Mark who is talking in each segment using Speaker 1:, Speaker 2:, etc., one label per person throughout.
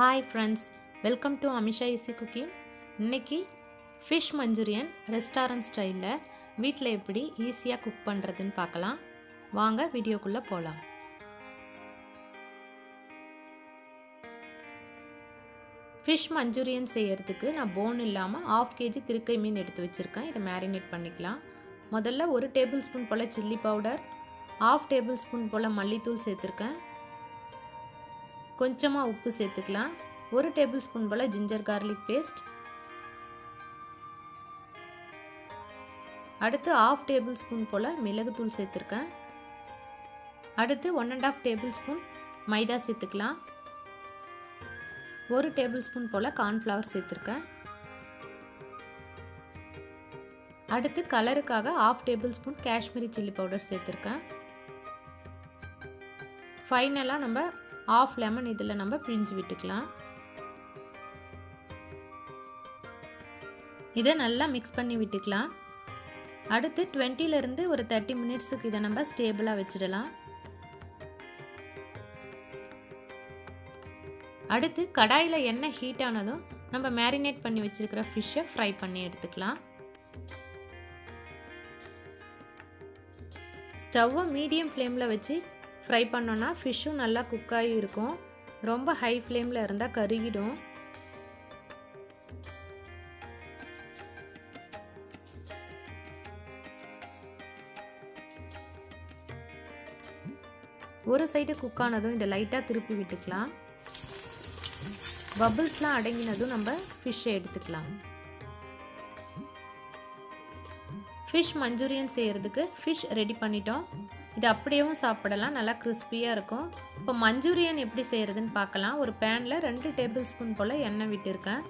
Speaker 1: Hi friends welcome to Amisha easy cooking இன்னைக்கு fish Manchurian restaurant ஸ்டைலில் வீட்டில் எப்படி ஈஸியாக குக் பண்ணுறதுன்னு பார்க்கலாம். வாங்க வீடியோக்குள்ளே போகலாம் ஃபிஷ் மஞ்சூரியன் செய்கிறதுக்கு நான் போன் இல்லாமல் ஆஃப் கேஜி திருக்கை மீன் எடுத்து வச்சுருக்கேன். இதை மேரினேட் பண்ணிக்கலாம். முதல்ல ஒரு டேபிள் ஸ்பூன் போல் chilli powder half tablespoon போல் மல்லித்தூள் சேர்த்துருக்கேன். கொஞ்சமாக உப்பு சேர்த்துக்கலாம். ஒரு டேபிள் ஸ்பூன் போல் ஜிஞ்சர் கார்லிக் பேஸ்ட். அடுத்து ஆஃப் டேபிள் ஸ்பூன் போல் மிளகுத்தூள் சேர்த்துருக்கேன். அடுத்து one and half tablespoon மைதா சேர்த்துக்கலாம். ஒரு டேபிள் ஸ்பூன் போல் கார்ன்ஃப்ளவர் சேர்த்துருக்கேன். அடுத்து கலருக்காக half tablespoon Kashmiri chilli powder சேர்த்துருக்கேன். ஃபைனலாக நம்ம ஆஃப் லெமன் இதில் நம்ம பிழிஞ்சு விட்டுக்கலாம். இதை நல்லா மிக்ஸ் பண்ணி விட்டுக்கலாம். அடுத்து டுவெண்ட்டிலேருந்து ஒரு தேர்ட்டி மினிட்ஸுக்கு இதை நம்ம ஸ்டேபிளாக வச்சிடலாம். அடுத்து கடாயில் எண்ணெய் ஹீட் ஆனதும் நம்ம மேரினேட் பண்ணி வச்சுருக்கிற ஃபிஷ்ஷை ஃப்ரை பண்ணி எடுத்துக்கலாம். ஸ்டவ்வை மீடியம் ஃப்ளேமில் வச்சு ஃப்ரை பண்ணோன்னா ஃபிஷ்ஷும் நல்லா குக்காகி இருக்கும். ரொம்ப ஹை ஃப்ளேமில் இருந்தால் கருகிடும். ஒரு சைடு குக் ஆனதும் இதை லைட்டாக திருப்பி விட்டுக்கலாம். பபுள்ஸ்லாம் அடங்கினதும் நம்ம ஃபிஷ்ஷை எடுத்துக்கலாம். ஃபிஷ் மஞ்சூரியன் செய்கிறதுக்கு ஃபிஷ் ரெடி பண்ணிட்டோம். இது அப்படியேவும் சாப்பிடலாம். நல்லா கிறிஸ்பியாக இருக்கும். இப்போ மஞ்சூரியன் எப்படி செய்கிறதுன்னு பார்க்கலாம். ஒரு பேனில் ரெண்டு டேபிள் ஸ்பூன் போல் எண்ணெய் விட்டுருக்கேன்.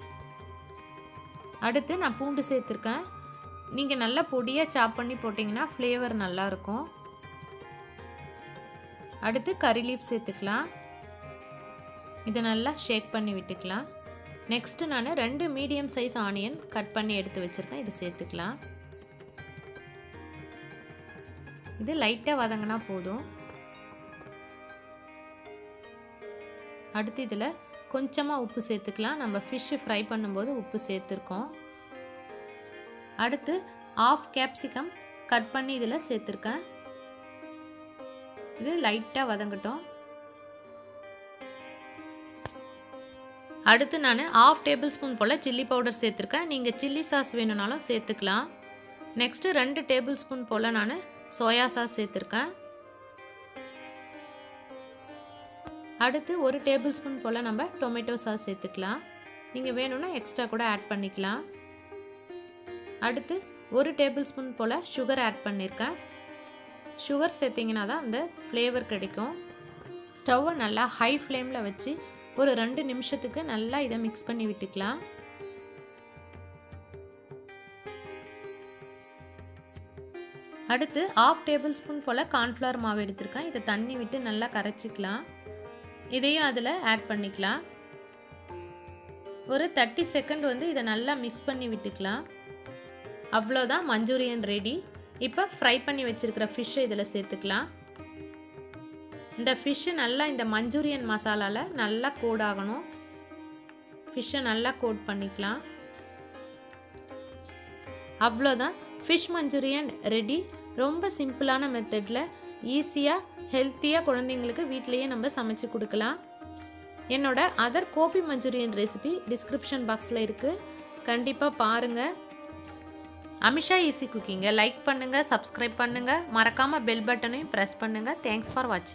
Speaker 1: அடுத்து நான் பூண்டு சேர்த்துருக்கேன். நீங்கள் நல்லா பொடியாக சாப் பண்ணி போட்டிங்கன்னா ஃப்ளேவர் நல்லாயிருக்கும் அடுத்து கறி லீஃப் சேர்த்துக்கலாம். இதை நல்லா ஷேக் பண்ணி விட்டுக்கலாம். நெக்ஸ்ட்டு நான் ரெண்டு மீடியம் சைஸ் ஆனியன் கட் பண்ணி எடுத்து வச்சுருக்கேன். இதை சேர்த்துக்கலாம். இது லைட்டாக வதங்கினா போதும். அடுத்து இதில் கொஞ்சமாக உப்பு சேர்த்துக்கலாம். நம்ம ஃபிஷ்ஷு ஃப்ரை பண்ணும்போது உப்பு சேர்த்துருக்கோம். அடுத்து ஆஃப் கேப்சிகம் கட் பண்ணி இதில் சேர்த்துருக்கேன். இது லைட்டாக வதங்கட்டும். அடுத்து நான் ஆஃப் டேபிள் ஸ்பூன் போல் சில்லி பவுடர் சேர்த்துருக்கேன். நீங்கள் சில்லி சாஸ் வேணும்னாலும் சேர்த்துக்கலாம். நெக்ஸ்ட்டு ரெண்டு டேபிள் ஸ்பூன் போல் நான் சோயா சாஸ் சேர்த்துருக்கேன். அடுத்து ஒரு டேபிள் ஸ்பூன் போல் நம்ம டொமேட்டோ சாஸ் சேர்த்துக்கலாம். நீங்கள் வேணும்னா எக்ஸ்ட்ரா கூட ஆட் பண்ணிக்கலாம். அடுத்து ஒரு டேபிள் ஸ்பூன் போல் சுகர் ஆட் பண்ணியிருக்கேன் சுகர் சேர்த்திங்கன்னா தான் அந்த ஃப்ளேவர் கிடைக்கும். ஸ்டவ்வை நல்லா ஹை ஃப்ளேமில் வச்சு ஒரு ரெண்டு நிமிஷத்துக்கு நல்லா இதை மிக்ஸ் பண்ணி விட்டுக்கலாம். அடுத்து ஆஃப் டேபிள் ஸ்பூன் போல் கார்ன்ஃப்ளவர் மாவு எடுத்திருக்கேன். இதை தண்ணி விட்டு நல்லா கரைச்சிக்கலாம். இதையும் அதில் ஆட் பண்ணிக்கலாம். ஒரு தேர்ட்டி செகண்ட் வந்து இதை நல்லா மிக்ஸ் பண்ணி விட்டுக்கலாம். அவ்வளோதான் மஞ்சூரியன் ரெடி இப்போ ஃப்ரை பண்ணி வச்சுருக்கிற ஃபிஷ்ஷை இதில் சேர்த்துக்கலாம். இந்த ஃபிஷ்ஷு நல்லா இந்த மஞ்சூரியன் மசாலாவில் நல்லா கோட் ஆகணும். ஃபிஷ்ஷை நல்லா கோட் பண்ணிக்கலாம். அவ்வளோதான் ஃபிஷ் மஞ்சூரியன் ரெடி ரொம்ப சிம்பிளான மெத்தடில் ஈஸியாக ஹெல்த்தியாக குழந்தைங்களுக்கு வீட்டிலையே நம்ம சமைச்சு கொடுக்கலாம். என்னோட other gobi manchurian recipe description பாக்ஸில் இருக்குது கண்டிப்பாக பாருங்கள் அமிஷா ஈஸி குக்கிங்கை லைக் பண்ணுங்கள் சப்ஸ்கிரைப் பண்ணுங்கள் மறக்காமல் பெல் பட்டனையும் ப்ரெஸ் பண்ணுங்கள் தேங்க்ஸ் ஃபார் வாட்சிங்